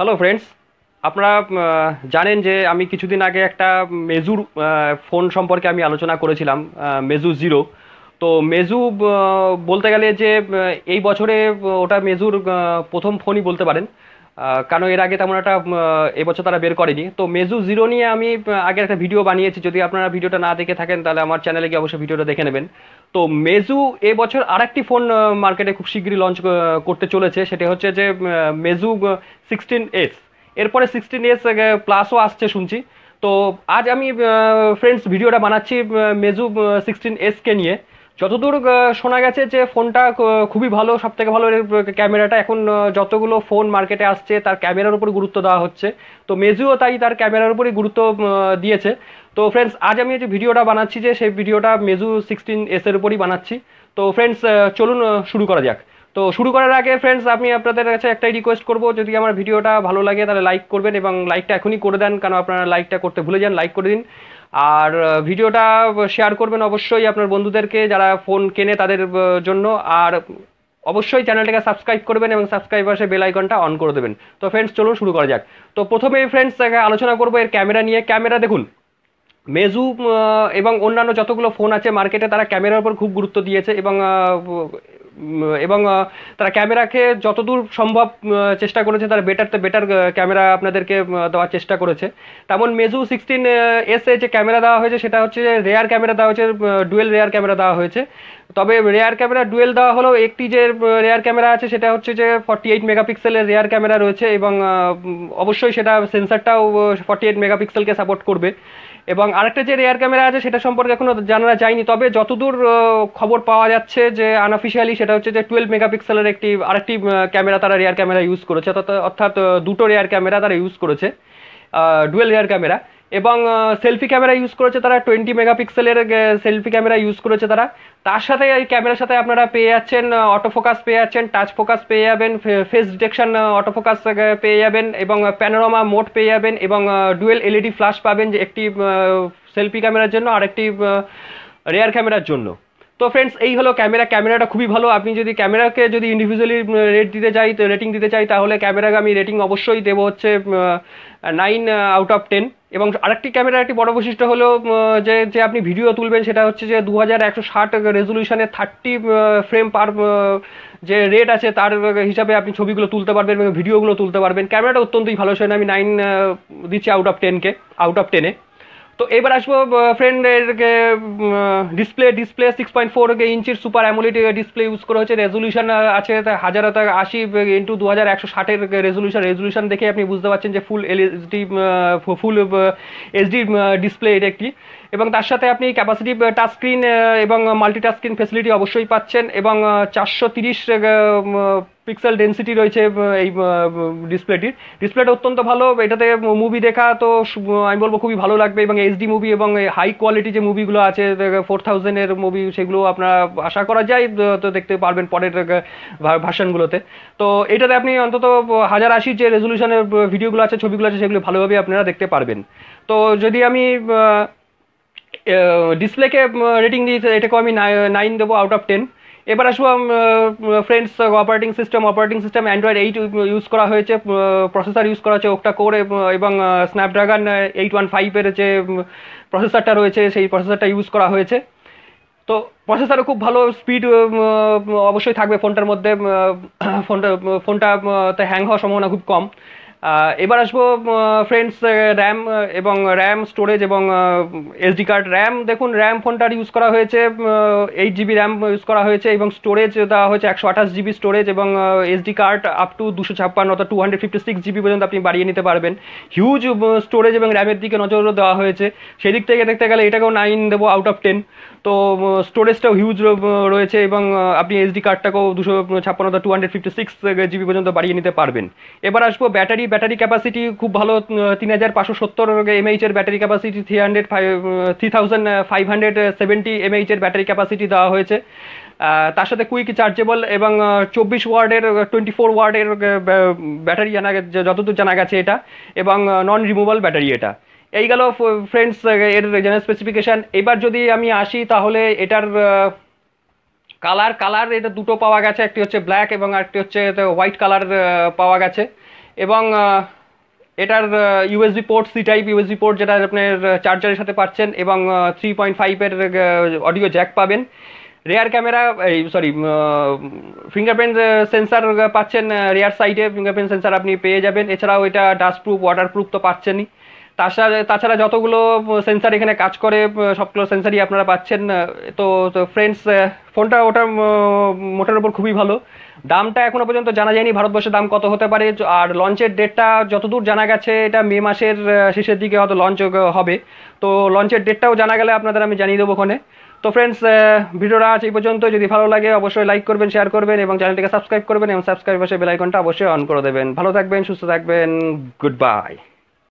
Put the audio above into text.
Hello friends আপনারা জানেন যে আমি কিছুদিন আগে একটা মেজুর ফোন সম্পর্কে আমি আলোচনা করেছিলাম মেজু জিরো তো মেজু বলতে গেলে যে এই বছরে ওটা মেজুর প্রথম ফোনই বলতে পারেন। কারণ এর আগে তেমন একটা এবছর তারা বের করেনি। তো মেজু জিরো নিয়ে আমি আগে একটা ভিডিও বানিয়েছি। যদি আপনারা ভিডিওটা না দেখে থাকেন, তাহলে আমার চ্যানেলে গিয়ে অবশ্যই ভিডিওটা দেখে নেবেন। তো মেজু এবছর আরেকটি ফোন মার্কেটে খুব শীঘ্রই লঞ্চ করতে চলেছে। সেটা হচ্ছে যে মেজু সিক্সটিন এস এরপরে সিক্সটিন এস প্লাসও আসছে শুনছি। তো আজ আমি ফ্রেন্ডস ভিডিওটা বানাচ্ছি মেজু সিক্সটিন এসকে নিয়ে। যতদূর শোনা গেছে যে ফোনটা খুবই ভালো সব থেকে ভালো ক্যামেরাটা। এখন যতগুলো ফোন মার্কেটে আসছে, তার ক্যামেরার উপর গুরুত্ব দেওয়া হচ্ছে। তো মেজুও তাই তার ক্যামেরার উপরই গুরুত্ব দিয়েছে। তো ফ্রেন্ডস আজ আমি যে ভিডিওটা বানাচ্ছি যে, সেই ভিডিওটা মেজু সিক্সটিন এস এর উপরই বানাচ্ছি। তো ফ্রেন্ডস চলুন শুরু করা যাক। তো শুরু করার আগে ফ্রেন্ডস আমি আপনাদের কাছে একটাই রিকোয়েস্ট করব, যদি আমার ভিডিওটা ভালো লাগে, তাহলে লাইক করবেন এবং লাইকটা এখনই করে দেন কারণ আপনারা লাইকটা করতে ভুলে যান লাইক করে দিন। আর ভিডিওটা শেয়ার করবেন অবশ্যই আপনার বন্ধুদেরকে যারা ফোন কেনে তাদের জন্য। আর অবশ্যই চ্যানেলটাকে সাবস্ক্রাইব করবেন এবং সাবস্ক্রাইব আসে বেল আইকনটা অন করে দেবেন। তো ফ্রেন্ডস চলুন শুরু করা যাক। তো প্রথমে ফ্রেন্ডস আলোচনা করব এর ক্যামেরা নিয়ে। ক্যামেরা দেখুন। মেজু এবং অন্যান্য যতগুলো ফোন আছে মার্কেটে তারা ক্যামেরার উপর খুব গুরুত্ব দিয়েছে এবং এবং তারা ক্যামেরাকে যতদূর সম্ভব চেষ্টা করেছে, তারা বেটার বেটার ক্যামেরা আপনাদেরকে দেওয়ার চেষ্টা করেছে। তেমন মেজু সিক্সটিন এস যে ক্যামেরা দেওয়া হয়েছে, সেটা হচ্ছে রেয়ার ক্যামেরা দেওয়া হয়েছে ডুয়েল রেয়ার ক্যামেরা দেওয়া হয়েছে। তবে রেয়ার ক্যামেরা ডুয়েল দেওয়া হলেও একটি যে রেয়ার ক্যামেরা আছে, সেটা হচ্ছে যে ফর্টি এইট মেগাপিক্সেলের রেয়ার ক্যামেরা রয়েছে এবং অবশ্যই সেটা সেন্সারটাও ফর্টি এইট মেগাপিক্সেলকে সাপোর্ট করবে। এবং আরেকটা যে রেয়ার ক্যামেরা আছে, সেটা সম্পর্কে এখনও জানা যায়নি। তবে যতদূর খবর পাওয়া যাচ্ছে যে আনঅফিসিয়ালি সেটা হচ্ছে যে টুয়েলভ মেগাপিক্সেলের একটি, আরেকটি ক্যামেরা তারা রেয়ার ক্যামেরা ইউজ করেছে, অর্থাৎ- দুটো রেয়ার ক্যামেরা তারা ইউজ করেছে ডুয়েল রেয়ার ক্যামেরা এবং সেলফি ক্যামেরা ইউজ করেছে তারা টোয়েন্টি মেগাপিক্সেলের সেলফি ক্যামেরা ইউজ করেছে তারা। তার সাথে এই ক্যামেরার সাথে আপনারা পেয়ে যাচ্ছেন অটো ফোকাস পেয়ে যাচ্ছেন টাচ ফোকাস পেয়ে যাবেন ফেস ডিটেকশন অটো ফোকাস পেয়ে যাবেন এবং প্যানোরামা মোড পেয়ে যাবেন এবং ডুয়েল এলইডি ফ্ল্যাশ পাবেন যে একটি সেলফি ক্যামেরার জন্য আর একটি রেয়ার ক্যামেরার জন্য। তো ফ্রেন্ডস এই হলো ক্যামেরা ক্যামেরাটা খুবই ভালো। আপনি যদি ক্যামেরাকে যদি ইন্ডিভিজুয়ালি রেট দিতে চাই রেটিং দিতে চাই, তাহলে ক্যামেরাকে আমি রেটিং অবশ্যই দেবো হচ্ছে নাইন আউট অফ টেন এবং আরেকটি ক্যামেরার একটি বড় বৈশিষ্ট্য হলো যে যে আপনি ভিডিও তুলবেন, সেটা হচ্ছে যে দু হাজার একশো ষাট রেজলিউশনে থার্টি ফ্রেম পার যে রেট আছে, তার হিসাবে আপনি ছবিগুলো তুলতে পারবেন এবং ভিডিওগুলো তুলতে পারবেন। ক্যামেরাটা অত্যন্তই ভালো, সেজন্য আমি নাইন দিচ্ছি আউট অফ টেনকে আউট অফ টেনে তো এবার আসব ফ্রেন্ড এর display display six point four ইঞ্চির সুপার অ্যামোলিড ডিসপ্লে ইউজ করা হয়েছে। রেজলিউশন আছে হাজার আশি ইন্টু দু হাজার একশো ষাটের রেজলিউশন রেজলিউশন দেখে আপনি বুঝতে পারছেন যে full LSD full HD display এটা একটি। এবং তার সাথে আপনি ক্যাপাসিটি টাচ স্ক্রিন এবং মাল্টি টাচ স্ক্রিন ফেসিলিটি অবশ্যই পাচ্ছেন। এবং চারশো তিরিশ পিক্সেল ডেন্সিটি রয়েছে এই ডিসপ্লেটির ডিসপ্লেটা অত্যন্ত ভালো, এটাতে মুভি দেখা, তো আমি বলব খুবই ভালো লাগবে। এবং এইচডি মুভি এবং হাই কোয়ালিটি যে মুভিগুলো আছে ফোর থাউজেন্ডের মুভি সেগুলো আপনারা আশা করা যায় তো দেখতে পারবেন পরের ভার্সানগুলোতে তো এটাতে আপনি অন্তত হাজার আশির যে রেজলিউশনের ভিডিওগুলো আছে, ছবিগুলো আছে, সেগুলো ভালোভাবে আপনারা দেখতে পারবেন। তো যদি আমি ডিসপ্লেকে রেটিং দিই এটাকেও আমি নাইন দেবো আউট অফ টেন এবার আসব friends operating system operating system Android eight use করা হয়েছে প্রসেসর ইউজ করা হয়েছে ওকটা কোর এবং স্ন্যাপড্রাগন এইট ওয়ান ফাইভের যে প্রসেসরটা রয়েছে, সেই প্রসেসরটা ইউজ করা হয়েছে। তো প্রসেসরও খুব ভালো স্পিড অবশ্যই থাকবে ফোনটার মধ্যে ফোনটা ফোনটাতে হ্যাং হওয়ার সম্ভাবনা খুব কম। এবার আসব ফ্রেন্ডস র্যাম এবং র্যাম স্টোরেজ এবং এসডি কার্ড র্যাম দেখুন র্যাম ফোনটার ইউজ করা হয়েছে এইট জিবি র্যাম ইউজ করা হয়েছে এবং স্টোরেজ দেওয়া হয়েছে একশো আঠাশ জিবি স্টোরেজ এবং এসডি কার্ড আপ টু দুশো ছাপ্পান্ন অর্থাৎ two hundred fifty six GB পর্যন্ত আপনি বাড়িয়ে নিতে পারবেন। হিউজ স্টোরেজ এবং র্যামের দিকে নজর দেওয়া হয়েছে। সেদিক থেকে দেখতে গেলে এটাকেও নাইন দেবো আউট অফ টেন তো স্টোরেজটাও হিউজ রয়েছে এবং আপনি এসডি কার্ডটাকেও দুশো ছাপ্পান্ন two hundred fifty six GB পর্যন্ত বাড়িয়ে নিতে পারবেন। এবার আসব ব্যাটারি ব্যাটারি ক্যাপাসিটি খুব ভালো তিন হাজার পাঁচশো সত্তর এমএইচ এর battery capacity three hundred five three thousand five hundred seventy MH এর ব্যাটারি ক্যাপাসিটি দেওয়া হয়েছে। তার সাথে কুইক চার্জেবল এবং চব্বিশ ওয়ার্ডের টোয়েন্টি ফোর ওয়ার্ডের ব্যাটারি জানা যতদূর জানা গেছে এটা, এবং নন রিমুভাল ব্যাটারি এটা। এই গেল ফ্রেন্ডস এর জেনারেল স্পেসিফিকেশন এবার যদি আমি আসি তাহলে এটার কালার কালার এটা দুটো পাওয়া গেছে। একটি হচ্ছে ব্ল্যাক এবং আরেকটি হচ্ছে হোয়াইট কালার পাওয়া গেছে। এবং এটার USB port C type USB port যেটা আপনার চার্জারের সাথে পাচ্ছেন এবং থ্রি পয়েন্ট ফাইভের অডিও জ্যাক পাবেন। রেয়ার ক্যামেরা এই সরি ফিঙ্গারপ্রিন্ট সেন্সার পাচ্ছেন রেয়ার সাইডে ফিঙ্গারপ্রিন্ট সেন্সার আপনি পেয়ে যাবেন। এছাড়াও এটা ডাস্ট প্রুফ ওয়াটার প্রুফ তো পাচ্ছেনই। তাছাড়া তাছাড়া যতগুলো সেন্সার এখানে কাজ করে সবগুলো সেন্সারই আপনারা পাচ্ছেন তো ফ্রেন্ডস ফোনটা ওটার মোটের উপর খুবই ভালো। দামটা এখনও পর্যন্ত জানা যায়নি, ভারতবর্ষের দাম কত হতে পারে। আর লঞ্চের ডেটটা যতদূর জানা গেছে, এটা মে মাসের শেষের দিকে হয়তো লঞ্চ হবে। তো লঞ্চের ডেটটাও জানা গেলে আপনাদের আমি জানিয়ে দেবো ওখানে। তো ফ্রেন্ডস ভিডিওটা আজ এই পর্যন্ত। যদি ভালো লাগে, অবশ্যই লাইক করবেন শেয়ার করবেন এবং চ্যানেলটিকে সাবস্ক্রাইব করবেন এবং সাবস্ক্রাইব পাশে বেল আইকনটা অবশ্যই অন করে দেবেন। ভালো থাকবেন, সুস্থ থাকবেন গুড বাই